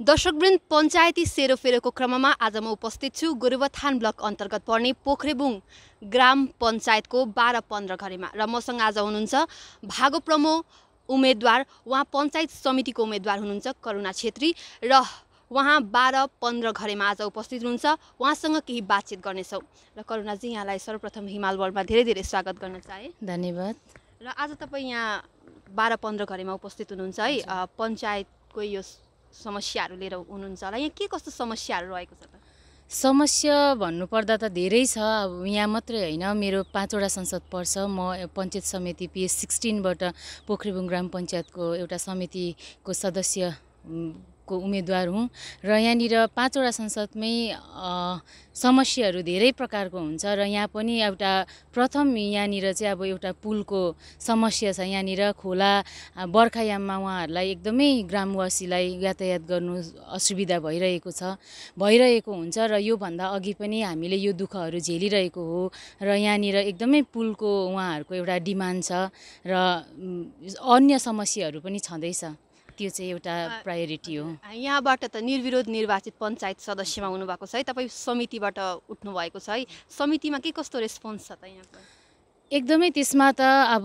दर्शकवृन्द पञ्चायती सेरोफेरोको क्रममा आज म उपस्थित छु गोरुबथान ब्लक अन्तर्गत पर्ने पोखरेबुङ ग्राम पञ्चायतको बाह्र पन्ध्र घरेमा र मसँग आज हुनुहुन्छ भागो प्रमो उम्मेदवार उहाँ पञ्चायत समितिको उम्मेदवार हुनुहुन्छ करुणा छेत्री र उहाँ बाह्र पन्ध्र घरेमा आज उपस्थित हुनुहुन्छ। उहाँसँग केही बातचित गर्नेछौँ र करुणाजी यहाँलाई सर्वप्रथम हिमाल वर्ल्डमा धेरै धेरै स्वागत गर्न चाहे। धन्यवाद। र आज तपाईँ यहाँ बाह्र पन्ध्र घरेमा उपस्थित हुनुहुन्छ है। पञ्चायतको यो समस्याहरू लिएर हुनुहुन्छ होला? यहाँ के कस्तो समस्याहरू रहेको छ त? समस्या भन्नुपर्दा त धेरै छ। अब यहाँ मात्रै होइन। मेरो पाँचवटा संसद पर्छ। म पञ्चायत समिति पिएस सिक्सटिनबाट पोखरेबुङ ग्राम पञ्चायतको एउटा समितिको सदस्य को उम्मेदवार हुँ र यहाँनिर पाँचवटा संसदमै समस्याहरू धेरै प्रकारको हुन्छ र यहाँ पनि एउटा प्रथम यहाँनिर चाहिँ अब एउटा पुलको समस्या छ। यहाँनिर खोला बर्खायाममा उहाँहरूलाई एकदमै ग्रामवासीलाई यातायात गर्नु असुविधा भइरहेको छ भइरहेको हुन्छ र योभन्दा अघि पनि हामीले यो दुःखहरू झेलिरहेको हो र यहाँनिर एकदमै पुलको उहाँहरूको एउटा डिमान्ड छ र अन्य समस्याहरू पनि छँदैछ। त्यो चाहिँ एउटा प्रायोरिटी हो। यहाँबाट त निर्विरोध निर्वाचित पञ्चायत सदस्यमा हुनुभएको छ है तपाईँ समितिबाट उठ्नु भएको छ है। समितिमा के कस्तो रेस्पोन्स छ त यहाँको? एकदमै त्यसमा त अब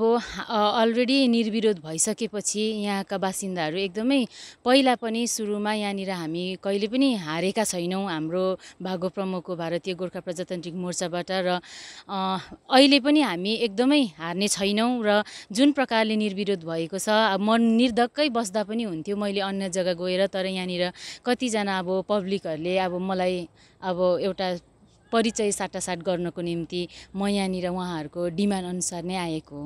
अलरेडी निर्विरोध भइसकेपछि यहाँका बासिन्दाहरू एकदमै पहिला पनि सुरुमा यहाँनिर हामी कहिले पनि हारेका छैनौँ हाम्रो भागो प्रमुखको भारतीय गोर्खा प्रजातान्त्रिक मोर्चाबाट र अहिले पनि हामी एकदमै हार्ने छैनौँ र जुन प्रकारले निर्विरोध भएको छ अब म निर्धक्कै बस्दा पनि हुन्थ्यो मैले अन्य जग्गा गएर तर यहाँनिर कतिजना अब पब्लिकहरूले अब मलाई अब एउटा परिचय साटासाट गर्नको निम्ति म यहाँनिर उहाँहरूको डिमान्ड अनुसार नै आएको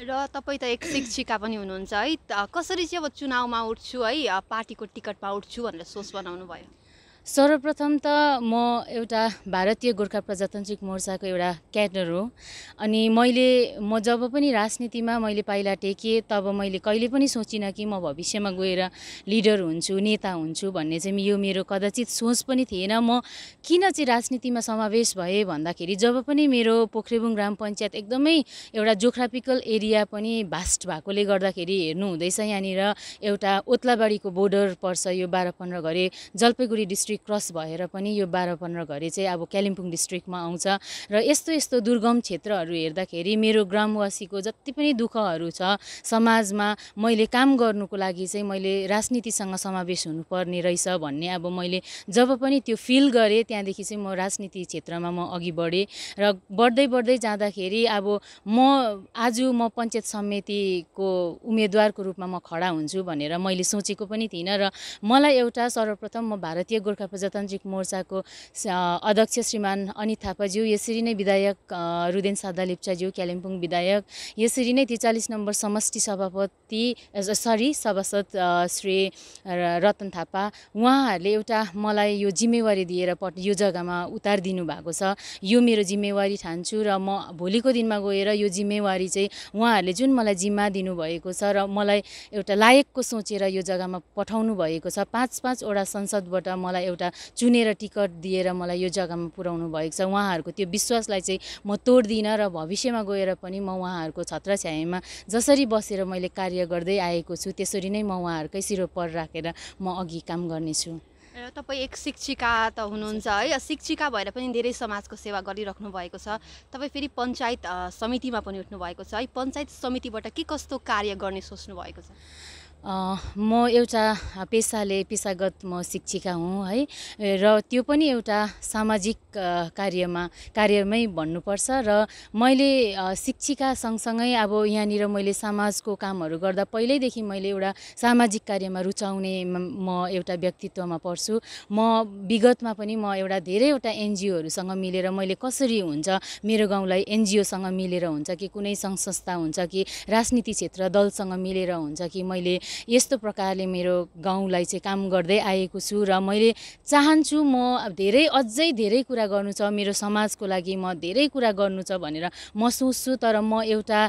र तपाईँ त एक शिक्षिका पनि हुनुहुन्छ है। कसरी चाहिँ अब चुनावमा उठ्छु है? पार्टीको टिकटमा उठ्छु भनेर सोच बनाउनु भयो सर्वप्रथम त म एउटा भारतीय गोर्खा प्रजातान्त्रिक मोर्चाको एउटा क्याडर हो। अनि मैले म जब पनि राजनीतिमा मैले पाइला टेकेँ तब मैले कहिले पनि सोचिनँ कि म भविष्यमा गएर लिडर हुन्छु नेता हुन्छु भन्ने चाहिँ यो मेरो कदाचित सोच पनि थिएन। म किन चाहिँ राजनीतिमा समावेश भएँ भन्दाखेरि जब पनि मेरो पोखरेबुङ ग्राम पञ्चायत एकदमै एउटा जोग्राफिकल एरिया पनि भास्ट भएकोले गर्दाखेरि हेर्नु हुँदैछ यहाँनिर एउटा ओत्लाबारीको बोर्डर पर्छ यो बाह्र पन्ध्र घरे जलपाइगुडी डिस्ट्रिक्ट क्रस भएर पनि यो बाह्र पन्ध्र घरे चाहिँ अब कालिम्पोङ डिस्ट्रिक्टमा आउँछ। र यस्तो यस्तो दुर्गम क्षेत्रहरू हेर्दाखेरि मेरो ग्रामवासीको जति पनि दुःखहरू छ समाजमा मैले काम गर्नुको लागि चाहिँ मैले राजनीतिसँग समावेश हुनुपर्ने रहेछ भन्ने अब मैले जब पनि त्यो फिल गरेँ त्यहाँदेखि चाहिँ म राजनीति क्षेत्रमा म अघि बढेँ। र बढ्दै बढ्दै जाँदाखेरि अब म आज म पञ्चायत समितिको उम्मेदवारको रूपमा म खडा हुन्छु भनेर मैले सोचेको पनि थिइनँ। र मलाई एउटा सर्वप्रथम म भारतीय गोर्खा प्रजातान्त्रिक मोर्चाको अध्यक्ष श्रीमान अनित थापाज्यू यसरी नै विधायक रुदेन सादा लेप्चाज्यू कालिम्पोङ विधायक यसरी नै त्रिचालिस नम्बर समष्टि सभापति सरी सभासद श्री रतन थापा उहाँहरूले एउटा मलाई यो जिम्मेवारी दिएर पठ यो जग्गामा उतारिदिनु भएको छ। यो मेरो जिम्मेवारी ठान्छु र म भोलिको दिनमा गएर यो जिम्मेवारी चाहिँ उहाँहरूले जुन मलाई जिम्मा दिनुभएको छ र मलाई एउटा लायकको सोचेर यो जग्गामा पठाउनु भएको छ पाँच पाँचवटा संसदबाट मलाई एउटा चुनेर टिकट दिएर मलाई यो जग्गामा पुर्याउनु भएको छ। उहाँहरूको त्यो विश्वासलाई चाहिँ म तोड्दिनँ र भविष्यमा गएर पनि म उहाँहरूको छत्रछायामा जसरी बसेर मैले कार्य गर्दै आएको छु त्यसरी नै म उहाँहरूकै सिरोपर राखेर म अघि काम गर्नेछु। तपाईँ एक शिक्षिका त हुनुहुन्छ है शिक्षिका भएर पनि धेरै समाजको सेवा गरिराख्नु भएको छ। तपाईँ फेरि पञ्चायत समितिमा पनि उठ्नु भएको छ। है पञ्चायत समितिबाट के कस्तो कार्य गर्ने सोच्नु भएको छ? म एउटा पेसाले पेसागत म शिक्षिका हुँ है। र त्यो पनि एउटा सामाजिक कार्यमा कार्यमै भन्नुपर्छ र मैले शिक्षिका सँगसँगै अब यहाँनिर मैले समाजको कामहरू गर्दा पहिल्यैदेखि मैले एउटा सामाजिक कार्यमा रुचाउने म एउटा व्यक्तित्वमा पर्छु। म विगतमा पनि म एउटा धेरैवटा एनजिओहरूसँग मिलेर मैले कसरी हुन्छ मेरो गाउँलाई एनजिओसँग मिलेर हुन्छ कि कुनै सङ्घ संस्था हुन्छ कि राजनीति क्षेत्र दलसँग मिलेर हुन्छ कि मैले यस्तो प्रकारले मेरो गाउँलाई चाहिँ काम गर्दै आएको छु र मैले चाहन्छु म धेरै अझै धेरै कुरा गर्नु छ मेरो समाजको लागि म धेरै कुरा गर्नु छ भनेर म सोच्छु तर म एउटा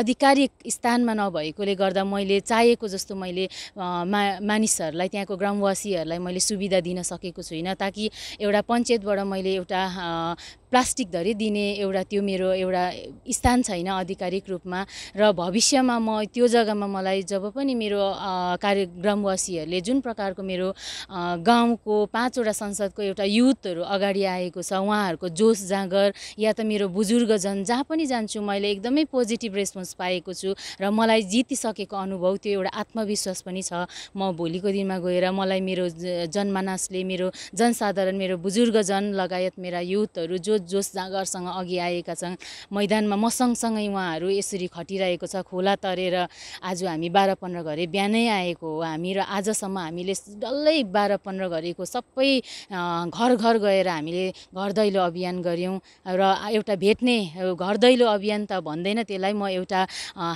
आधिकारिक स्थानमा नभएकोले गर्दा मैले चाहेको जस्तो मैले मा मानिसहरूलाई त्यहाँको ग्रामवासीहरूलाई मैले सुविधा दिन सकेको छुइनँ ताकि एउटा पञ्चायतबाट मैले एउटा प्लास्टिक धरि दिने एउटा त्यो मेरो एउटा स्थान छैन आधिकारिक रूपमा र भविष्यमा म त्यो जग्गामा मलाई जब पनि मेरो कार्य ग्रामवासीहरूले जुन प्रकारको मेरो गाउँको पाँचवटा संसदको एउटा युथहरू अगाडि आएको छ उहाँहरूको जोस जाँगर या त मेरो बुजुर्गजन जहाँ पनि जान्छु मैले एकदमै पोजिटिभ रेस्पोन्स पाएको छु र मलाई जितिसकेको अनुभव त्यो एउटा आत्मविश्वास पनि छ। म भोलिको दिनमा गएर मलाई मेरो जनमानसले मेरो जनसाधारण मेरो बुजुर्गजन लगायत मेरा युथहरू जो जोस जाँगरसँग अघि आएका छन्। मैदानमा म सँगसँगै उहाँहरू यसरी खटिरहेको छ। खोला तरेर आज हामी बाह्र पन्ध्र घरे बिहानै आएको हो हामी र आजसम्म हामीले डल्लै बाह्र पन्ध्र घरेको सबै घर घर गएर हामीले घर दैलो अभियान गऱ्यौँ र एउटा भेट्ने घर दैलो अभियान त भन्दैन त्यसलाई म एउटा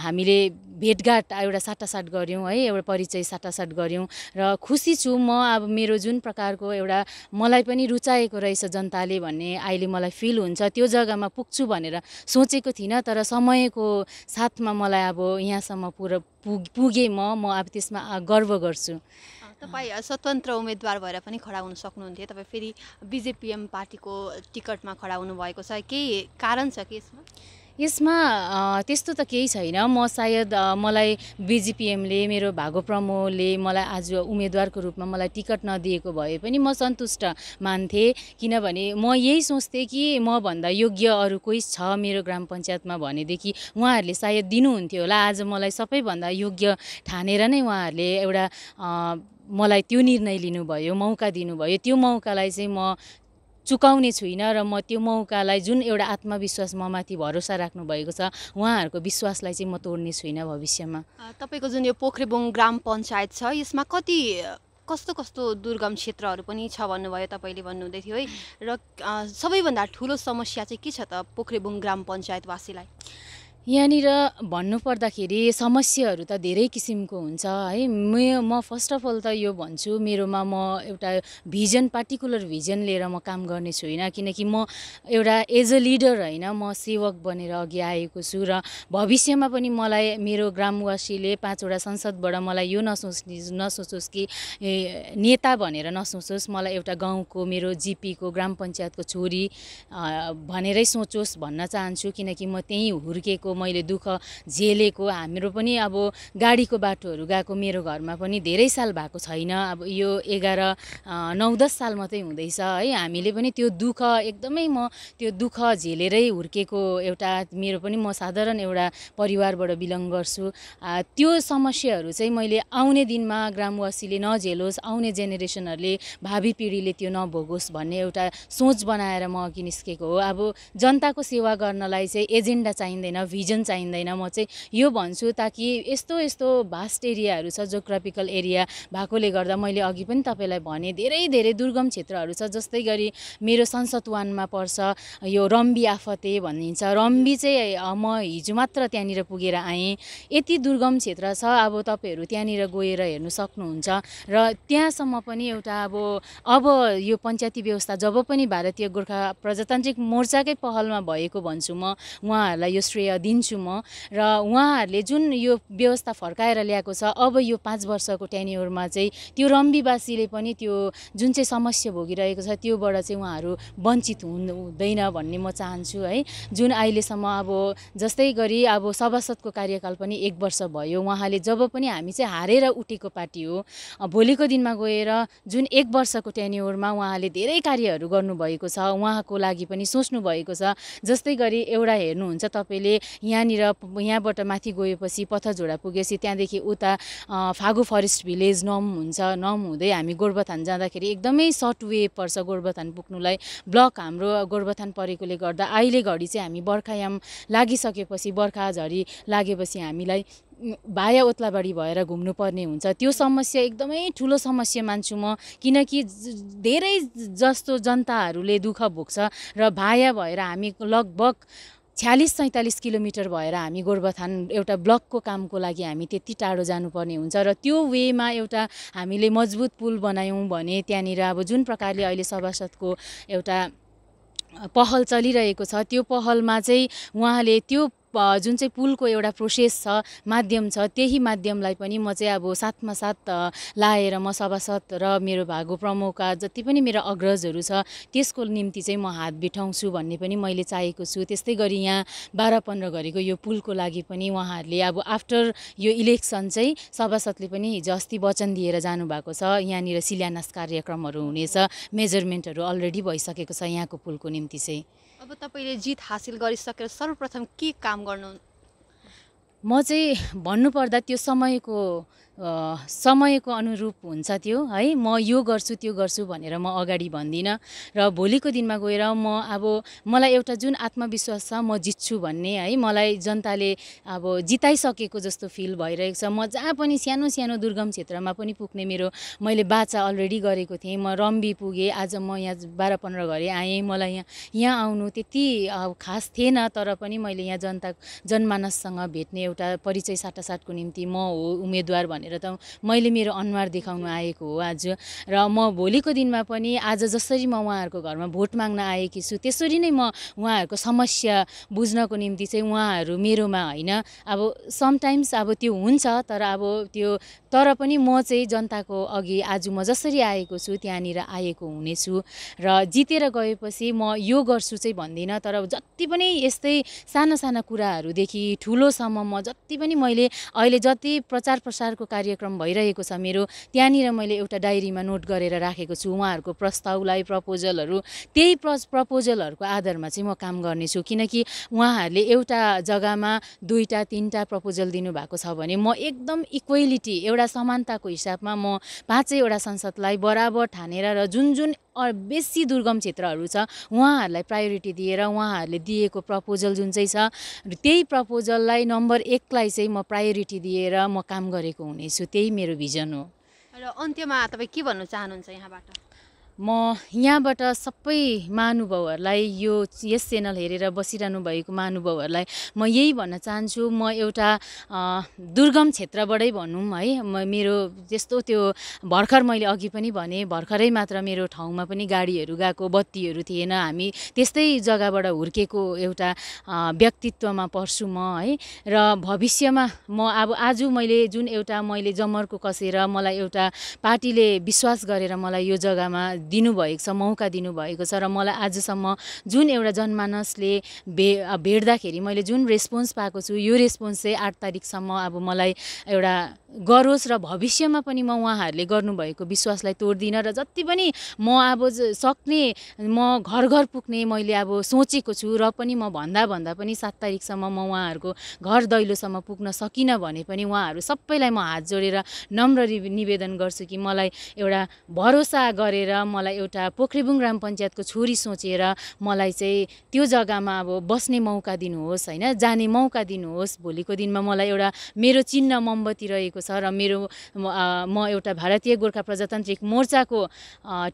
हामीले भेटघाट एउटा साटासाट गऱ्यौँ है एउटा परिचय साटासाट गऱ्यौँ र खुसी छु म अब मेरो जुन प्रकारको एउटा मलाई पनि रुचाएको रहेछ जनताले भन्ने अहिले मलाई फिल हुन्छ त्यो जग्गामा पुग्छु भनेर सोचेको थिइनँ तर समयको साथमा मलाई अब यहाँसम्म पुरा पुग पुगेँ म म अब त्यसमा गर्व गर्छु। तपाईँ स्वतन्त्र उम्मेदवार भएर पनि खडा हुन सक्नुहुन्थ्यो। तपाईँ फेरि बिजेपिएम पार्टीको टिकटमा खडा हुनुभएको छ। केही कारण छ कि यसमा? यसमा त्यस्तो त केही छैन। म सायद मलाई बिजिपिएमले मेरो भागो प्रमोले मलाई आज उम्मेदवारको रूपमा मलाई टिकट नदिएको भए पनि म सन्तुष्ट मान्थेँ। किनभने म यही सोच्थेँ कि मभन्दा योग्य अरू कोही छ मेरो ग्राम पञ्चायतमा भनेदेखि उहाँहरूले सायद दिनुहुन्थ्यो होला। आज मलाई सबैभन्दा योग्य ठानेर नै उहाँहरूले एउटा मलाई त्यो निर्णय लिनुभयो मौका दिनुभयो। त्यो मौकालाई चाहिँ म चुकाउने छुइनँ र म त्यो मौकालाई जुन एउटा आत्मविश्वास ममाथि भरोसा राख्नुभएको छ उहाँहरूको विश्वासलाई चाहिँ म तोड्ने छुइनँ भविष्यमा। तपाईँको जुन यो पोखरेबुङ ग्राम पञ्चायत छ यसमा कति कस्तो कस्तो दुर्गम क्षेत्रहरू पनि छ भन्नुभयो तपाईँले भन्नुहुँदै थियो है। र सबैभन्दा ठुलो समस्या चाहिँ के छ त पोखरेबुङ ग्राम पञ्चायतवासीलाई? यहाँनिर भन्नुपर्दाखेरि समस्याहरू त धेरै किसिमको हुन्छ है। म म फर्स्ट अफ अल त यो भन्छु मेरोमा म एउटा भिजन पार्टिकुलर भिजन लिएर म काम गर्ने छुइनँ किनकि म एउटा एज अ लिडर होइन म सेवक बनेर अघि आएको छु र भविष्यमा पनि मलाई मेरो ग्रामवासीले पाँचवटा संसदबाट मलाई यो नसोच्ने नसोचोस् कि नेता भनेर नसोचोस् मलाई एउटा गाउँको मेरो जिपीको ग्राम पञ्चायतको छोरी भनेरै सोचोस् भन्न चाहन्छु। किनकि म त्यहीँ हुर्केको मैले दुःख झेलेको हाम्रो पनि अब गाडीको बाटोहरू गएको मेरो घरमा पनि धेरै साल भएको छैन। अब यो एघार नौ दस साल मात्रै हुँदैछ है। हामीले पनि त्यो दुःख एकदमै म त्यो दुःख झेलेरै हुर्केको एउटा मेरो पनि म साधारण एउटा परिवारबाट बिलङ गर्छु। त्यो समस्याहरू चाहिँ मैले आउने दिनमा ग्रामवासीले नझेलोस् आउने जेनेरेसनहरूले भावी पिँढीले त्यो नभोगोस् भन्ने एउटा सोच बनाएर म अघि निस्केको हो। अब जनताको सेवा गर्नलाई चाहिँ एजेन्डा चाहिँदैन भिजन चाहिँदैन। म चाहिँ यो भन्छु ताकि यस्तो यस्तो भास्ट एरियाहरू छ जोग्राफिकल एरिया भएकोले गर्दा मैले अघि पनि तपाईँलाई भने धेरै धेरै दुर्गम क्षेत्रहरू छ जस्तै गरी मेरो संसद वानमा पर्छ यो रम्बी आफते भनिन्छ। रम्बी चाहिँ म हिजो मात्र त्यहाँनिर पुगेर आएँ। यति दुर्गम क्षेत्र छ अब तपाईँहरू त्यहाँनिर गएर हेर्नु सक्नुहुन्छ। र त्यहाँसम्म पनि एउटा अब अब यो पञ्चायती व्यवस्था जब पनि भारतीय गोर्खा प्रजातान्त्रिक मोर्चाकै पहलमा भएको भन्छु म उहाँहरूलाई यो श्रेय दिन्छु। म। र उहाँहरूले जुन यो व्यवस्था फर्काएर ल्याएको छ अब यो पाँच वर्षको टेन्योरमा चाहिँ त्यो रम्बीवासीले पनि त्यो जुन चाहिँ समस्या भोगिरहेको छ त्योबाट चाहिँ उहाँहरू वञ्चित हुँदैन भन्ने म चाहन्छु है। जुन अहिलेसम्म अब जस्तै गरी अब सभासदको कार्यकाल पनि एक वर्ष भयो उहाँले जब पनि हामी चाहिँ हारेर उठेको पार्टी हो भोलिको दिनमा गएर जुन एक वर्षको टेन्योरमा उहाँले धेरै कार्यहरू गर्नुभएको छ उहाँको लागि पनि सोच्नु भएको छ जस्तै गरी एउटा हेर्नुहुन्छ तपाईँले यहाँनिर यहाँबाट माथि गएपछि पथझोडा पुगेपछि त्यहाँदेखि उता फागु फरेस्ट भिलेज नम हुन्छ। नम हुँदै हामी गोरुबथान जाँदाखेरि एकदमै सर्ट वे पर्छ गोरुबथान पुग्नुलाई। ब्लक हाम्रो गोरुबथान परेकोले गर्दा अहिले घडी चाहिँ हामी बर्खायाम लागिसकेपछि बर्खा झरी लागेपछि हामीलाई भाया ओत्लाबाडी भएर घुम्नुपर्ने हुन्छ। त्यो समस्या एकदमै ठुलो समस्या मान्छु म किनकि धेरै जस्तो जनताहरूले दुःख भोग्छ र भाया भएर हामी लगभग छ्यालिस सैँतालिस किलोमिटर भएर हामी गोरुबथान एउटा ब्लकको कामको लागि हामी त्यति टाढो जानुपर्ने हुन्छ र त्यो वेमा एउटा हामीले मजबुत पुल बनायौँ भने त्यहाँनिर अब जुन प्रकारले अहिले सभासदको एउटा पहल चलिरहेको छ त्यो पहलमा चाहिँ उहाँले त्यो जुन चाहिँ पुलको एउटा प्रोसेस छ माध्यम छ त्यही माध्यमलाई पनि म चाहिँ अब साथमा साथ लाएर म सभासद र मेरो भागो प्रमुखका जति पनि मेरो अग्रजहरू छ त्यसको निम्ति चाहिँ म हात बिठाउँछु भन्ने पनि मैले चाहेको छु। त्यस्तै गरी यहाँ बाह्र पन्ध्र घरिको यो पुलको लागि पनि उहाँहरूले अब आफ्टर यो इलेक्सन चाहिँ सभासदले पनि हिजो अस्ति वचन दिएर जानुभएको छ। यहाँनिर शिलान्यास कार्यक्रमहरू हुनेछ मेजरमेन्टहरू अलरेडी भइसकेको छ यहाँको पुलको निम्ति चाहिँ। अब तपाईँले जित हासिल गरिसकेर सर्वप्रथम के काम गर्नु? म चाहिँ भन्नुपर्दा त्यो समयको समयको अनुरूप हुन्छ त्यो है? म यो गर्छु त्यो गर्छु भनेर म अगाडि भन्दिनँ र भोलिको दिनमा गएर म अब मलाई एउटा जुन आत्मविश्वास छ म जित्छु भन्ने है? मलाई जनताले अब जिताइसकेको जस्तो फिल भइरहेको छ। म जहाँ पनि सानो सानो दुर्गम क्षेत्रमा पनि पुग्ने मेरो मैले बाचा अलरेडी गरेको थिएँ। म रम्बी पुगेँ आज म यहाँ बाह्र पन्ध्र घरे आएँ। मलाई यहाँ यहाँ आउनु त्यति खास थिएन तर पनि मैले यहाँ जनता जनमानससँग भेट्ने एउटा परिचय साटासाटको निम्ति म हो उम्मेदवार त मैले मेरो अनुहार देखाउनु आएको हो आज। र म भोलिको दिनमा पनि आज जसरी म उहाँहरूको घरमा भोट माग्न आएकी छु त्यसरी नै म उहाँहरूको समस्या बुझ्नको निम्ति चाहिँ उहाँहरू मेरोमा होइन। अब समटाइम्स अब त्यो हुन्छ तर अब त्यो तर पनि म चाहिँ जनताको अघि आज म जसरी आएको छु त्यहाँनिर आएको हुनेछु। र जितेर गएपछि म यो गर्छु चाहिँ भन्दिनँ तर जति पनि यस्तै साना साना कुराहरूदेखि ठुलोसम्म म जति पनि मैले अहिले जति प्रचार प्रसारको कार्यक्रम भइरहेको छ मेरो। त्यहाँनिर मैले एउटा डायरीमा नोट गरेर राखेको छु उहाँहरूको प्रस्तावलाई प्रपोजलहरू। त्यही प्र प्रपोजलहरूको आधारमा चाहिँ म काम गर्नेछु। किनकि उहाँहरूले एउटा जग्गामा दुईवटा तिनवटा प्रपोजल दिनुभएको छ भने म एकदम इक्वेलिटी एउटा समानताको हिसाबमा म पाँचैवटा संसदलाई बराबर ठानेर र जुन जुन बेसी दुर्गम क्षेत्रहरू छ उहाँहरूलाई प्रायोरिटी दिएर उहाँहरूले दिएको प्रपोजल जुन चाहिँ छ त्यही प्रपोजललाई नम्बर एकलाई चाहिँ म प्रायोरिटी दिएर म काम गरेको हुनेछु त्यही मेरो भिजन हो। र अन्त्यमा तपाईँ के भन्नु चाहनुहुन्छ यहाँबाट? म यहाँबाट सबै महानुभावहरूलाई यो यस च्यानल हेरेर बसिरहनु भएको महानुभावहरूलाई म यही भन्न चाहन्छु म एउटा दुर्गम क्षेत्रबाटै भनौँ है। म मेरो त्यस्तो त्यो भर्खर मैले अघि पनि भने भर्खरै मात्र मेरो ठाउँमा पनि गाडीहरू गएको बत्तीहरू थिएन। हामी त्यस्तै जग्गाबाट हुर्केको एउटा व्यक्तित्वमा पर्छु म है। र भविष्यमा म अब आज मैले जुन एउटा मैले जमर्को कसेर मलाई एउटा पार्टीले विश्वास गरेर मलाई यो जग्गामा दिनुभएको छ मौका दिनुभएको छ र मलाई आजसम्म जुन एउटा जनमानसले भे भेट्दाखेरि मैले जुन रेस्पोन्स पाएको छु यो रेस्पोन्स चाहिँ आठ तारिकसम्म अब मलाई एउटा गरोस् र भविष्यमा पनि म उहाँहरूले गर्नुभएको विश्वासलाई तोड्दिनँ र जति पनि म अब सक्ने म घर घर पुग्ने मैले अब सोचेको छु र पनि म भन्दा भन्दा पनि सात तारिकसम्म म उहाँहरूको घर दैलोसम्म पुग्न सकिनँ भने पनि उहाँहरू सबैलाई म हात जोडेर नम्र निवेदन गर्छु कि मलाई एउटा भरोसा गरेर मलाई एउटा पोखरेबुङ ग्राम पञ्चायतको छोरी सोचेर मलाई चाहिँ त्यो जग्गामा अब बस्ने मौका दिनुहोस् होइन? जाने मौका दिनुहोस्। भोलिको दिनमा मलाई एउटा मेरो चिन्ह मोमबत्ती रहेको छ र मेरो म एउटा भारतीय गोर्खा प्रजातान्त्रिक मोर्चाको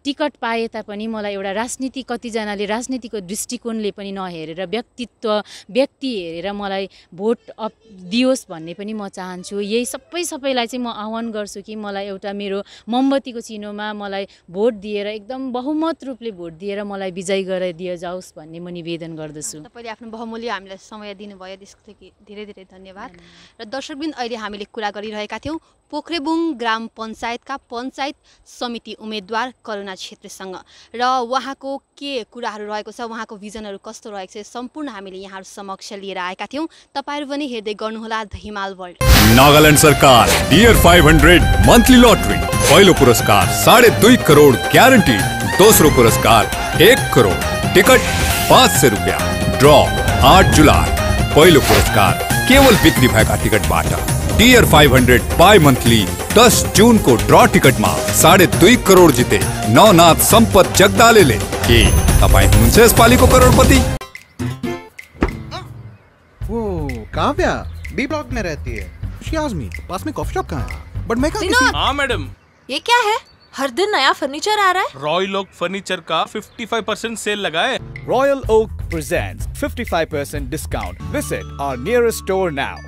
टिकट पाए तापनि मलाई एउटा राजनीति कतिजनाले राजनीतिको दृष्टिकोणले पनि नहेरेर व्यक्तित्व व्यक्ति हेरेर मलाई भोट अप दियोस् भन्ने पनि म चाहन्छु। यही सबै सबैलाई चाहिँ म आह्वान गर्छु कि मलाई एउटा मेरो मोमबत्तीको चिनोमा मलाई भोट दिएर एकदम बहुमत रूपले भोट दिएर मलाई विजय गराइदिए जाओस् भन्ने म निवेदन गर्दछु। तपाईँले आफ्नो बहुमूल्य हामीलाई समय दिनुभयो त्यसको लागि धेरै धेरै धन्यवाद। र दर्शकबिन अहिले हामीले कुरा गरिरहेका थियौँ। पोखरेबुङ ग्राम पञ्चायतका पञ्चायत समिति उम्मेद्वार करुणा छेत्रीसँग। र उहाँको के कुराहरू रहेको छ उहाँको भिजनहरू कस्तो रहेको छ सम्पूर्ण हामीले यहाँहरू समक्ष लिएर आएका थियौँ। तपाईँहरू पनि हेर्दै गर्नुहोला द हिमाल वर्ल्ड। नागालैंड सरकार डियर 500 मंथली लॉटरी पहिलो पुरस्कार साढे दुई करोड ग्यारंटी दोस्रो पुरस्कार एक करोड। टिकट पाँच सय रुपियाँ। ड्र आठ जुलाई। पहिलो पुरस्कार केवल बिक्री भएका टिकटबाट। डियर 500 बाई मन्थली दस जुनको ड्र टिकटमा साढे दुई करोड जिते। नवनाथ सम्पत जगदालेले के तपाईँ हुनुहुन्छ यसपालिको करोडपति। वो काव्या बी ब्लॉक में रहती है। शी आस्क्ड मी पास में कॉफी शॉप कहाँ है? बट मैं कहा किसी हाँ मैडम। ये क्या है? हर दिन नया फर्नीचर आ रहा है? रॉयल ओक फर्नीचर का 55 परसेंट सेल लगा है। Royal Oak presents 55% discount. Visit our nearest store now.